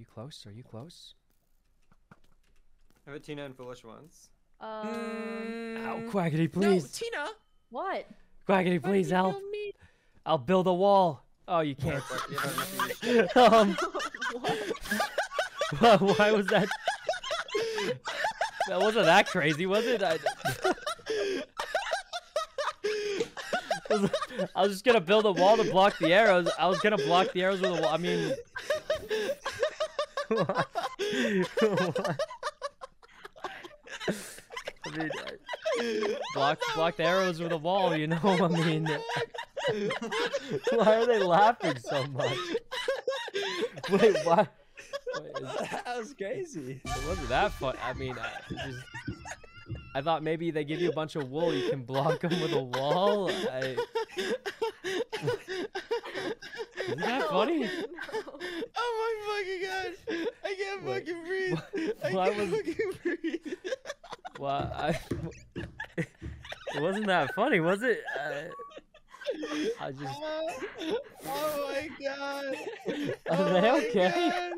you close? Are you close? I have about Tina and Foolish Ones? Um, Ow, Mm, Quackity, No, please. Tina. what? Quackity, please did help. me? I'll build a wall. Oh, you can't. But you don't have to- um, why was that? That wasn't that crazy, was it? I, I I was just gonna build a wall to block the arrows. I was gonna block the arrows with a wall. I mean, what? What? I mean, I- block block the arrows with a wall. You know, I mean, why are they laughing so much? Wait, why? Wait, is- That was crazy. it wasn't that fun. I mean, I, just, I thought maybe they give you a bunch of wool, you can block them with a wall. I, isn't that funny? Oh my fucking god! I can't Wait, fucking breathe. I why can't was- fucking breathe. Well, I, it wasn't that funny, was it? Uh, I just, oh my god! Are Oh they my okay? God.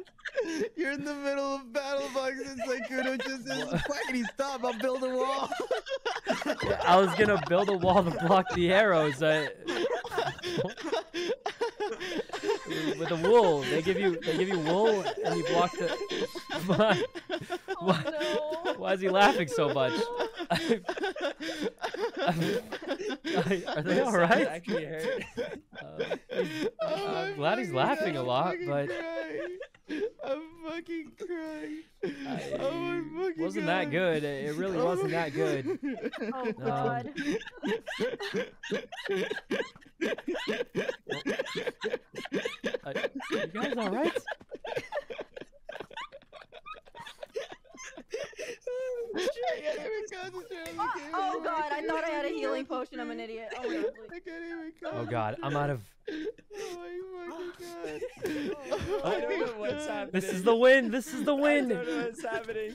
You're in the middle of battle box and Sykkuno just says, Quackity, stop, I'll build a wall. I was gonna build a wall to block the arrows. I, with the wool, they give you, they give you wool, and you block the. Why, Oh why, no. why is he laughing so much? Are they all right? Actually hurt. Uh, he's- Oh my I'm glad he's fucking laughing God, a I'm lot, fucking but crying. I'm fucking crying. I- oh my fucking wasn't that good. It it really Oh wasn't that good. Oh god. Uh, you guys all right? Shit, I can't even concentrate on the game Oh god, I can't thought I had a healing potion. I'm an idiot. Oh god, I can't even oh god, I'm out of. Oh my fucking god. Oh, I don't know what's happening. This is the win. This is the I win. don't know what's happening.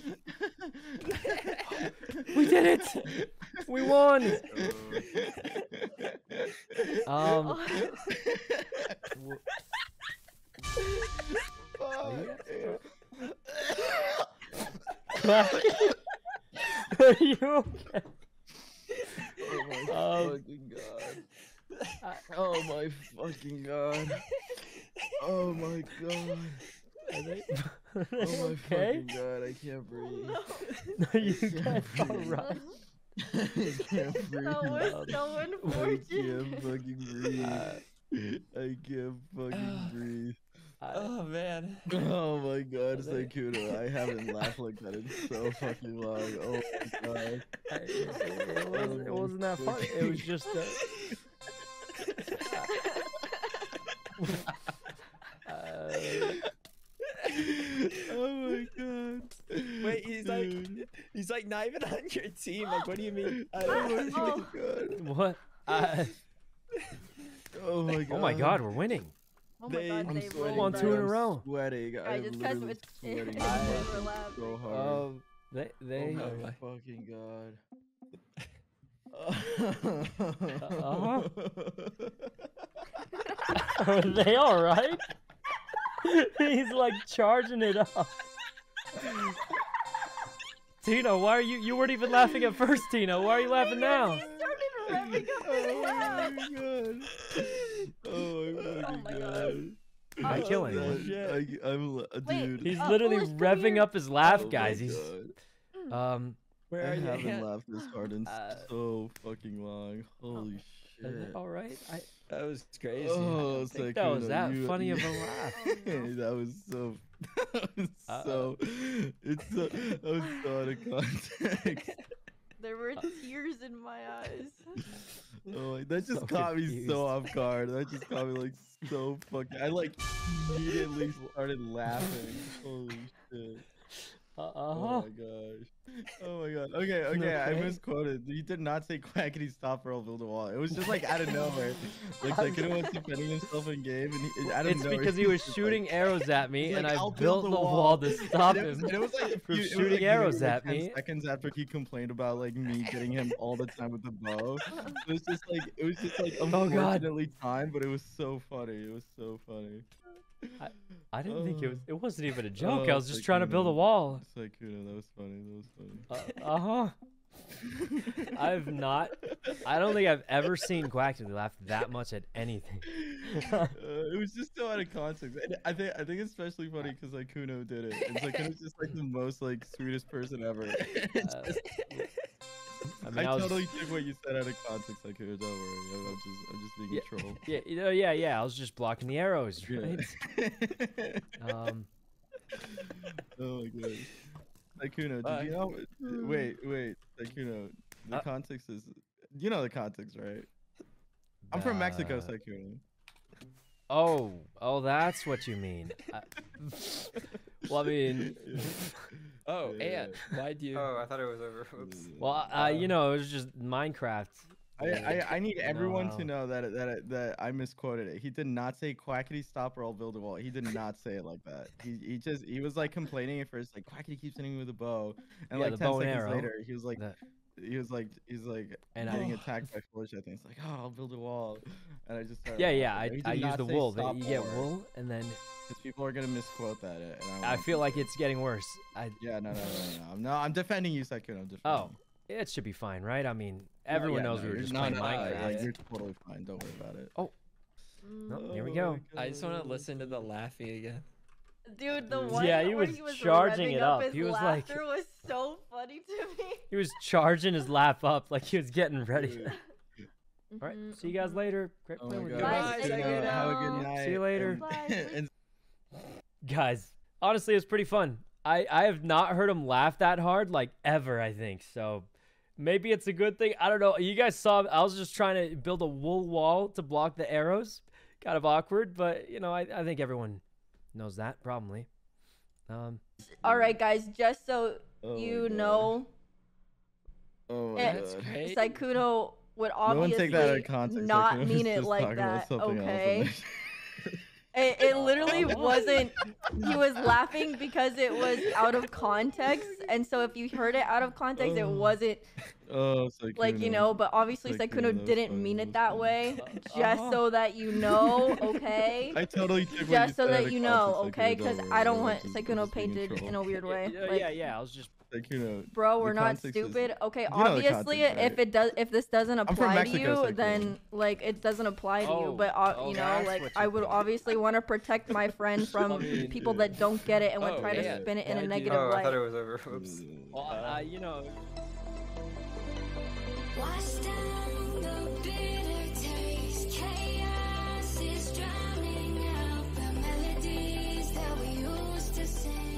We did it. We won. Um. Fuck. Are you okay? Oh my Um, fucking god. I- Oh my fucking god. Oh my god. Are they, are they Oh my okay? fucking god. I can't breathe. Are you can't guys breathe. right? I can't breathe. That was so I can't fucking breathe. I can't fucking breathe. I, Oh man. Oh my god, Are they- Sykkuno. I haven't laughed like that in so fucking long. Oh my god. I, it, wasn't, it wasn't that fun. It was just. Uh, uh, Oh my god. Wait, he's like, he's like not even on your team. Like, what do you mean? I Oh don't my Oh. god. what? Uh, Oh my god. oh my god, we're winning. Oh my They- god, I'm they sweating. rolled Won that. two in a I'm row. Sweating. Guys, I'm it's 'cause literally it's- sweating. it's I'm because laughing we're laughing. so hard. Um, they they. oh my my. fucking god. Uh-huh. Are they all right? He's like charging it up. Tina, why are you? You weren't even laughing at first, Tina. Why are you laughing now? He started revving up his Oh laugh. my god. Oh my god. I kill him. God, shit. I, I'm, li- Wait, dude. He's literally Foolish, revving up his laugh, Oh guys. He's um. Where I are you? haven't laughed this hard in Uh, so fucking long. Holy Are they shit. all right? I, That was crazy. Oh, think that was that you- funny of a you- laugh. Oh, that was so. That was Uh-oh. so. It's so. That was so out of context. There were tears in my eyes. Oh, that just So caught me so off guard. That just caught me like so fucking. I like immediately started laughing. Holy shit. Uh Oh my gosh. Oh my god. Okay, okay, I misquoted. You did not say quackity stop or I'll build a wall. It was just like out of nowhere. Like Sakura was defending himself in game and he, out of It's nowhere, because he was just like- shooting arrows at me, he's and like, I built the a wall to stop And it was, him. it was like from was, shooting like, arrows at me. Seconds after he complained about like me getting him all the time with the bow. It was just like it was just like Oh, God. unfortunately timed, but it was so funny. It was so funny. I I didn't think it was. It wasn't even a joke. I Oh, was just trying to build a Sykkuno. wall. Sykkuno, that was funny. That was funny. Uh huh. I've not. I don't think I've ever seen Quackity laugh that much at anything. uh, it was just so out of context. And I think I think it's especially funny because like Kuno did it. And Sykkuno's just like the most like sweetest person ever. Uh, just- I I, mean, I was, totally took what you said out of context, like Don't worry, I'm, just I'm just being a troll. yeah, you know, yeah, yeah. I was just blocking the arrows, Yeah. right? Um, oh my god. Bye. did you know? Wait, wait, Sykkuno. The Uh, context is, you know the context, right? I'm from Mexico, uh, Sykkuno. Oh, oh, that's what you mean. I, well, I mean, Oh, Yeah. and why do you? Oh, I thought it was over. Oops. well, uh, you know, it was just Minecraft. I, I, I need everyone No. to know that that that I misquoted it. He did not say quackity stop or I'll build a wall. He did not say it like that. He he just he was like complaining at first, like quackity keeps hitting me with a bow, and Yeah, like the ten bow and seconds arrow. later he was like The- he was like he's like And getting I- attacked by Foolish. I think it's like oh I'll build a wall, and I just started Yeah, yeah. I, laughing. He I use the wool. That stop you get wool, and then 'cause people are gonna misquote that. And I, I feel like to. it's getting worse. I yeah no no no no no, no I'm defending you, Sykkuno. I'm oh, defending oh, you. it should be fine, right? I mean, everyone yeah, knows no, we were you're- just no, playing no, no, Minecraft. yeah, yeah. You're totally fine. Don't worry about it. oh Nope, here we Oh go. I just want to listen to the laughing again. Dude, the Yeah, one he where was he was charging it up. up. His He was like- laughter was so funny to me. He was charging his lap up like he was getting ready. Yeah. All right, Mhm, see you guys mhm. later. Great Oh playing with you. Bye, Goodbye, Sykkuno. Sykkuno. Have a good night. See you later. and- Bye. and Guys, honestly, it's pretty fun. I I have not heard him laugh that hard like ever. I think so. Maybe it's a good thing. I don't know. You guys saw I was just trying to build a wool wall to block the arrows. Kind of awkward, but you know, I, I think everyone knows that probably. Um, All right, guys, just so Oh you know, Oh my That's God. great. Sykkuno would No one obviously take that out of context. not Sykkuno was mean it like that, something else and okay? It, it literally wasn't. He was laughing because it was out of context, and so if you heard it out of context, it Oh. wasn't oh, like you know. But obviously, Sykkuno, that didn't funny, mean it that way. Uh-huh. Just so that you know, okay. I totally took Just so that you know, okay? Because I don't want I'm just- I'm Sykkuno just being painted troll. in a weird way. yeah, Like, yeah, yeah. I was just Sykkuno, Bro, we're not stupid. Is, okay, obviously, context, right? if it does, if this doesn't apply to you, so then like it doesn't apply to oh, you. But uh, oh, you know, like I would obviously want to protect my friend from people that don't get it and would oh, try yeah. to spin it in a negative light. I thought it was over. Oops. Well, uh, you know. Sing.